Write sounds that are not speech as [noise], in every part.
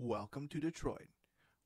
Welcome to Detroit,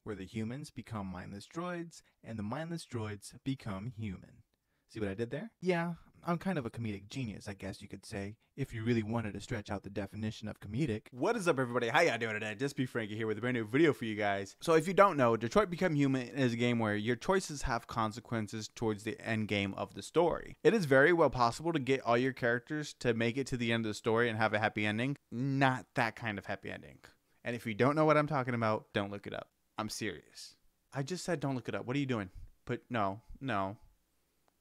where the humans become mindless droids and the mindless droids become human. See what I did there? Yeah, I'm kind of a comedic genius, I guess you could say, if you really wanted to stretch out the definition of comedic. What is up, everybody? How y'all doing today? Just be Frankie here with a brand new video for you guys. So, if you don't know, Detroit Become Human is a game where your choices have consequences towards the end game of the story. It is very well possible to get all your characters to make it to the end of the story and have a happy ending. Not that kind of happy ending. And if you don't know what I'm talking about, don't look it up. I'm serious. I just said don't look it up. What are you doing? Put no, no.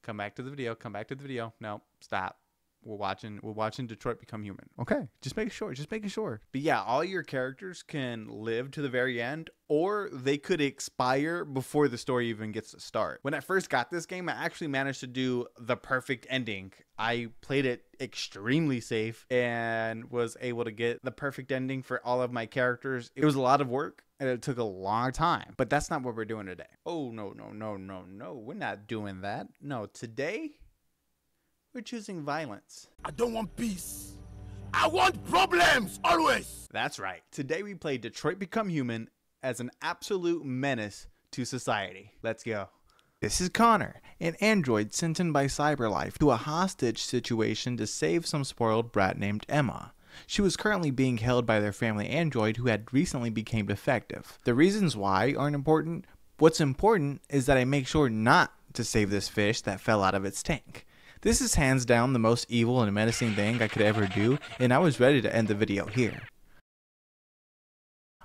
Come back to the video. Come back to the video. No, stop. We're watching. We're watching Detroit become human. Okay, just making sure. Just making sure. But yeah, all your characters can live to the very end, or they could expire before the story even gets to start. When I first got this game, I actually managed to do the perfect ending. I played it extremely safe and was able to get the perfect ending for all of my characters. It was a lot of work and it took a long time, but that's not what we're doing today. Oh, no, no, no, no, no. We're not doing that. No, today we're choosing violence. I don't want peace. I want problems always. That's right. Today we play Detroit Become Human as an absolute menace to society. Let's go. This is Connor, an android sent in by CyberLife to a hostage situation to save some spoiled brat named Emma. She was currently being held by their family android who had recently become defective. The reasons why aren't important. What's important is that I make sure not to save this fish that fell out of its tank. This is hands down the most evil and menacing thing I could ever do, and I was ready to end the video here.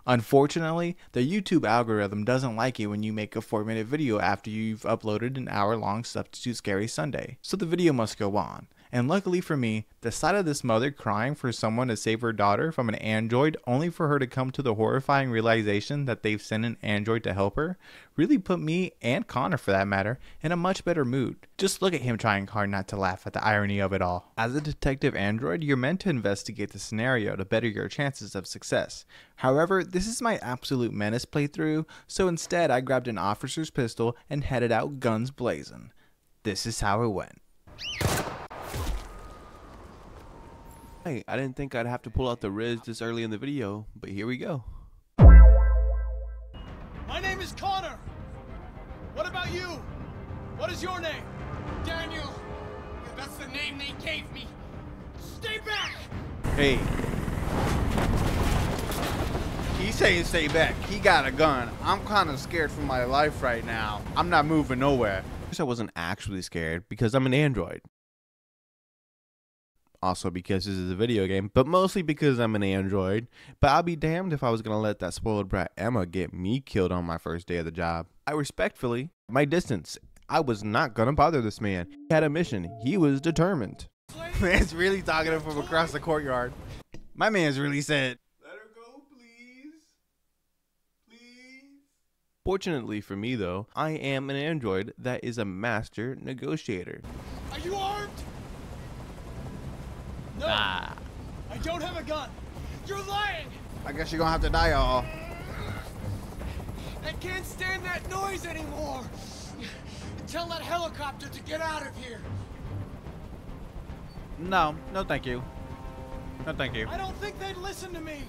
Unfortunately, the YouTube algorithm doesn't like it when you make a 4 minute video after you've uploaded an hour long Substitute Scary Sunday, so the video must go on. And luckily for me, the sight of this mother crying for someone to save her daughter from an android only for her to come to the horrifying realization that they've sent an android to help her really put me, and Connor for that matter, in a much better mood. Just look at him trying hard not to laugh at the irony of it all. As a detective android, you're meant to investigate the scenario to better your chances of success. However, this is my absolute menace playthrough, so instead I grabbed an officer's pistol and headed out guns blazing. This is how it went. Hey, I didn't think I'd have to pull out the Riz this early in the video, but here we go. My name is Connor. What about you? What is your name? Daniel, that's the name they gave me. Stay back. Hey. He's saying stay back. He got a gun. I'm kind of scared for my life right now. I'm not moving nowhere. First, I wasn't actually scared because I'm an android. Also because this is a video game, but mostly because I'm an android. But I'll be damned if I was gonna let that spoiled brat Emma get me killed on my first day of the job. I respectfully, my distance, I was not gonna bother this man. He had a mission. He was determined. [laughs] Man's really talking to him from across the courtyard. My man's really said, Let her go, please. Please. Fortunately for me though, I am an android that is a master negotiator. Are you armed? No. nah. I don't have a gun. You're lying. I guess you're gonna have to die, y'all. I can't stand that noise anymore. Tell that helicopter to get out of here. No, no thank you. No thank you. I don't think they'd listen to me.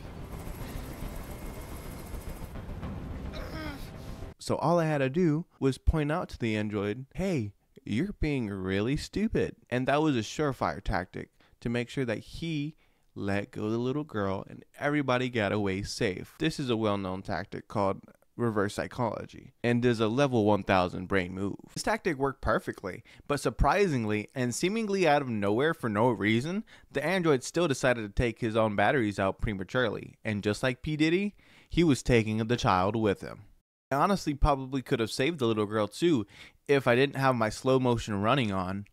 So all I had to do was point out to the android, hey, you're being really stupid. And that was a surefire tactic to make sure that he let go the little girl and everybody got away safe. This is a well known tactic called reverse psychology and is a level 1000 brain move. This tactic worked perfectly, but surprisingly and seemingly out of nowhere for no reason, the android still decided to take his own batteries out prematurely, and just like P. Diddy, he was taking the child with him. I honestly probably could have saved the little girl too if I didn't have my slow motion running on.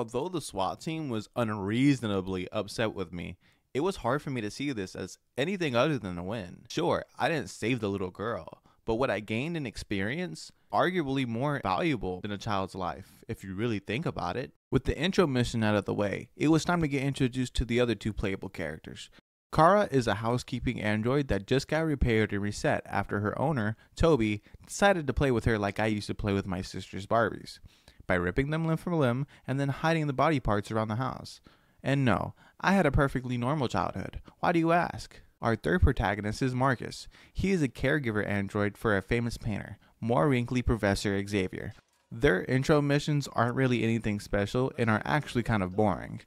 Although the SWAT team was unreasonably upset with me, it was hard for me to see this as anything other than a win. Sure, I didn't save the little girl, but what I gained in experience, arguably more valuable than a child's life, if you really think about it. With the intro mission out of the way, it was time to get introduced to the other two playable characters. Kara is a housekeeping android that just got repaired and reset after her owner, Toby, decided to play with her like I used to play with my sister's Barbies. By ripping them limb from limb and then hiding the body parts around the house. And no, I had a perfectly normal childhood. Why do you ask? Our third protagonist is Marcus. He is a caregiver android for a famous painter, more wrinkly Professor Xavier. Their intro missions aren't really anything special and are actually kind of boring.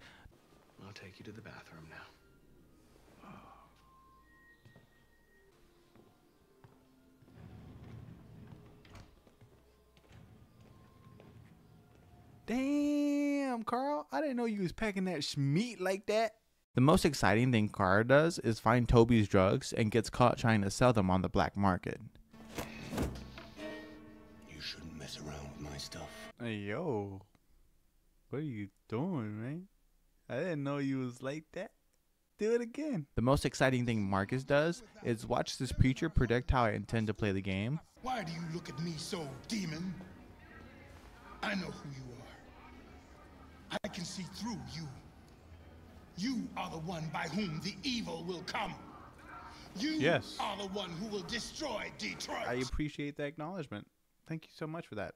Damn, Carl. I didn't know you was packing that schmeat like that. The most exciting thing Kara does is find Toby's drugs and gets caught trying to sell them on the black market. You shouldn't mess around with my stuff. Hey, yo. What are you doing, man? I didn't know you was like that. Do it again. The most exciting thing Marcus does is watch this preacher predict how I intend to play the game, Why do you look at me so, demon? I know who you are. I can see through you. You are the one by whom the evil will come. You Yes. are the one who will destroy Detroit. I appreciate the acknowledgement. Thank you so much for that.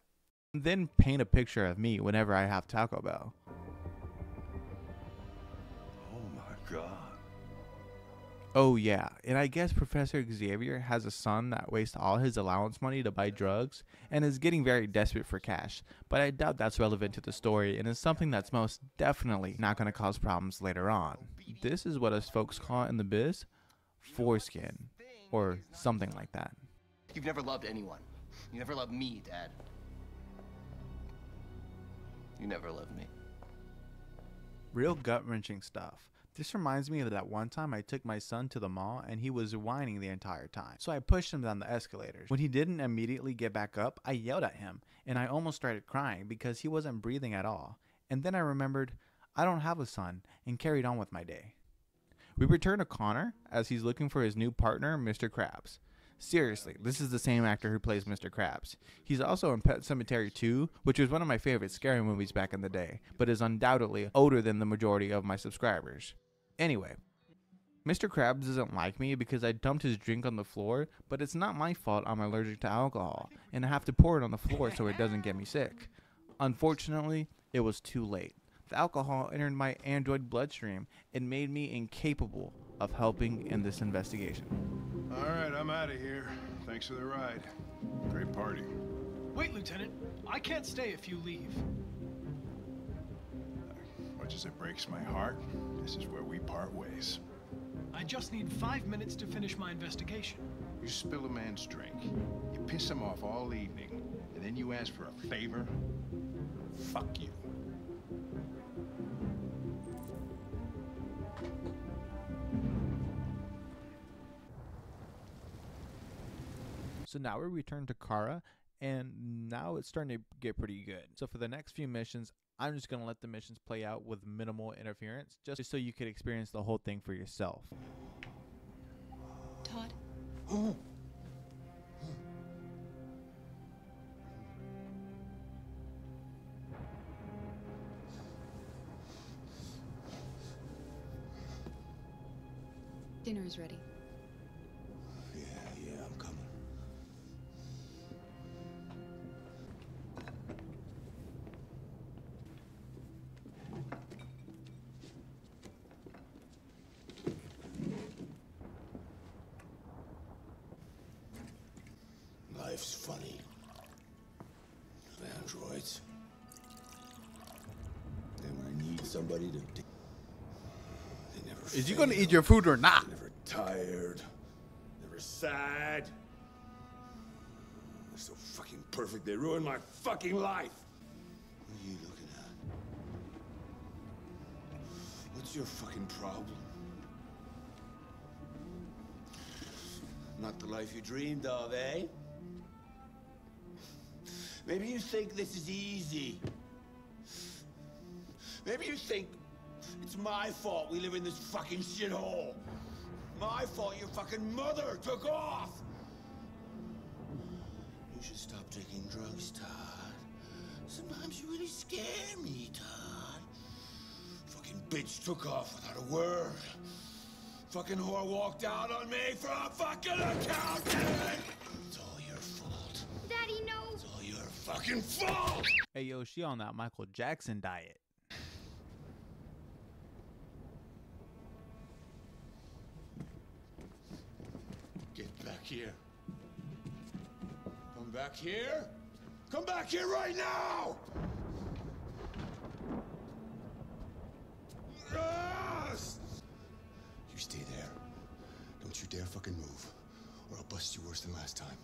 and then paint a picture of me whenever I have Taco Bell. Oh my god. Oh yeah, and I guess Professor Xavier has a son that wastes all his allowance money to buy drugs and is getting very desperate for cash, but I doubt that's relevant to the story and is something that's most definitely not going to cause problems later on. This is what us folks call in the biz foreskin or something like that. You've never loved anyone. You never loved me, Dad. You never loved me. Real gut wrenching stuff. This reminds me of that one time I took my son to the mall and he was whining the entire time. So I pushed him down the escalators. When he didn't immediately get back up, I yelled at him and I almost started crying because he wasn't breathing at all. And then I remembered I don't have a son and carried on with my day. We return to Connor as he's looking for his new partner, Mr. Krabs. Seriously, this is the same actor who plays Mr. Krabs. He's also in Pet Sematary 2, which was one of my favorite scary movies back in the day, but is undoubtedly older than the majority of my subscribers. Anyway, Mr. Krabs doesn't like me because I dumped his drink on the floor, but it's not my fault I'm allergic to alcohol, and I have to pour it on the floor so it doesn't get me sick. Unfortunately, it was too late. The alcohol entered my android bloodstream and made me incapable of helping in this investigation. All right, I'm out of here. Thanks for the ride. Great party. Wait, Lieutenant. I can't stay if you leave. Much as it breaks my heart, this is where we part ways. I just need five minutes to finish my investigation. You spill a man's drink, you piss him off all evening, and then you ask for a favor? Fuck you. So now we return to Kara, and now it's starting to get pretty good. So for the next few missions, I'm just going to let the missions play out with minimal interference, just so you could experience the whole thing for yourself. Todd? Dinner is ready. Life's funny. Androids. And when I need somebody to. They never Is you gonna eat your food or not? Never tired. Never sad. They're so fucking perfect, they ruined my fucking life. What are you looking at? What's your fucking problem? Not the life you dreamed of, eh? Maybe you think this is easy. Maybe you think it's my fault we live in this fucking shithole. My fault your fucking mother took off. You should stop taking drugs, Todd. Sometimes you really scare me, Todd. Fucking bitch took off without a word. Fucking whore walked out on me for a fucking accountant. Fucking fall! Hey yo, she on that Michael Jackson diet. Get back here. Come back here. Come back here right now! Yes! You stay there. Don't you dare fucking move, or I'll bust you worse than last time.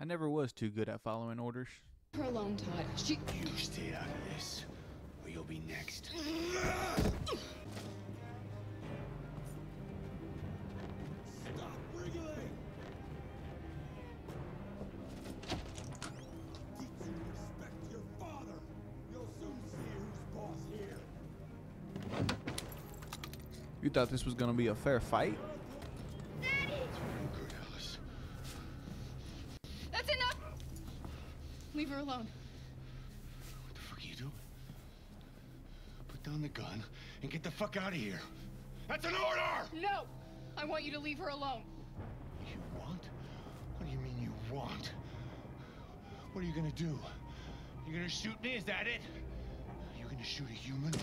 I never was too good at following orders. Her alone, Todd. She. You stay out of this, or you'll be next. Stop wriggling! Teach you respect your father. You'll soon see who's boss here. You thought this was gonna be a fair fight? Good, Alice. That's enough! Leave her alone. What the fuck are you doing? Put down the gun and get the fuck out of here. That's an order! No! I want you to leave her alone. You want? What do you mean you want? What are you gonna do? You're gonna shoot me? Is that it? You gonna shoot a human?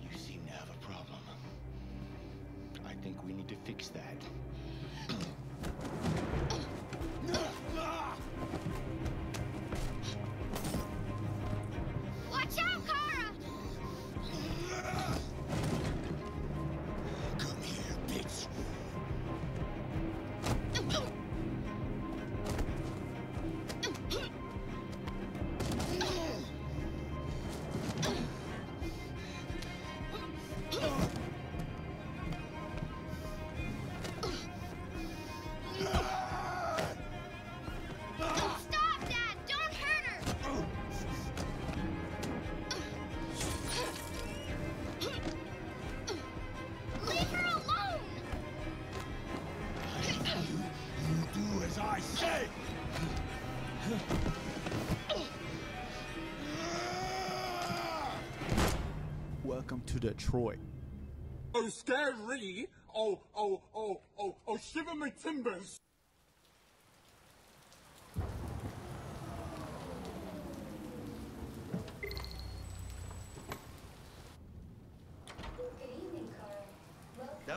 You seem to have a problem. I think we need to fix that. [clears throat] I say! Welcome to Detroit. Oh, scary! Oh, oh, oh, oh, oh, shiver my timbers!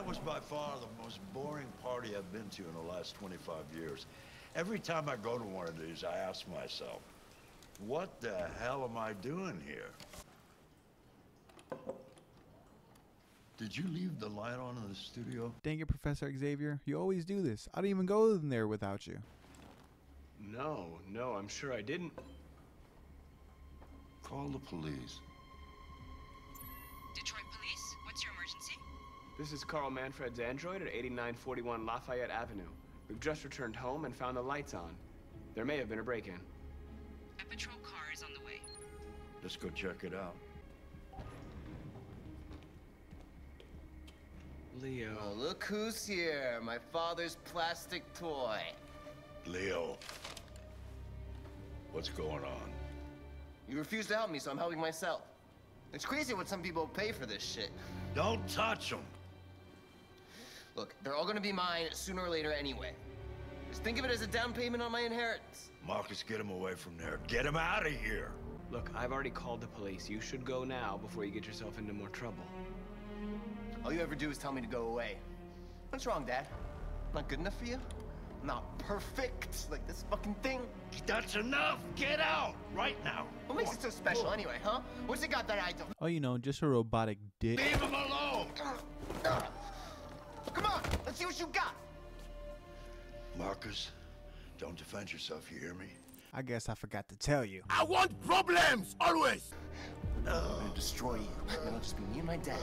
That was by far the most boring party I've been to in the last 25 years. Every time I go to one of these, I ask myself, what the hell am I doing here? Did you leave the light on in the studio? Dang it, Professor Xavier. You always do this. I don't even go in there without you. No, no, I'm sure I didn't. Call the police. Detroit This is Carl Manfred's android at 8941 Lafayette Avenue. We've just returned home and found the lights on. There may have been a break-in. A patrol car is on the way. Let's go check it out. Leo. Oh, look who's here. My father's plastic toy. Leo. What's going on? You refuse to help me, so I'm helping myself. It's crazy what some people pay for this shit. Don't touch them. Look, they're all gonna be mine sooner or later anyway. Just think of it as a down payment on my inheritance. Marcus, get him away from there. Get him out of here. Look, I've already called the police. You should go now before you get yourself into more trouble. All you ever do is tell me to go away. What's wrong, Dad? Not good enough for you? Not perfect, like this fucking thing? That's enough! Get out! Right now! What makes it so special anyway, huh? What's it got that I don't? Oh, you know, just a robotic dick. Leave him alone! [clears throat] Come on, let's see what you got. Marcus, don't defend yourself, you hear me? I guess I forgot to tell you. I want problems, always! I'm gonna destroy you. Then it'll just be me and my dad.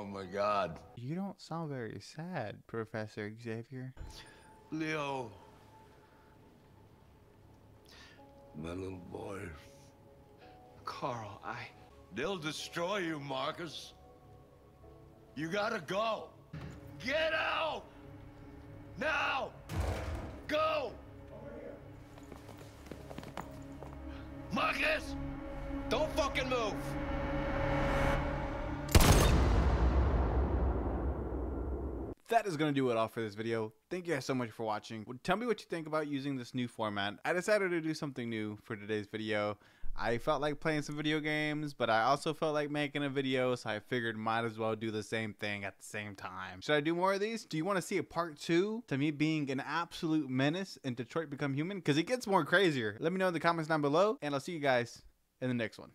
Oh my god. You don't sound very sad, Professor Xavier. Leo. My little boy. Carl, I... They'll destroy you, Marcus. You gotta go. Get out! Now! Go! Marcus! Don't fucking move! That is going to do it all for this video. Thank you guys so much for watching. Tell me what you think about using this new format. I decided to do something new for today's video. I felt like playing some video games, but I also felt like making a video, so I figured might as well do the same thing at the same time. Should I do more of these? Do you want to see a part two to me being an absolute menace in Detroit Become Human? Because it gets more crazier. Let me know in the comments down below, and I'll see you guys in the next one.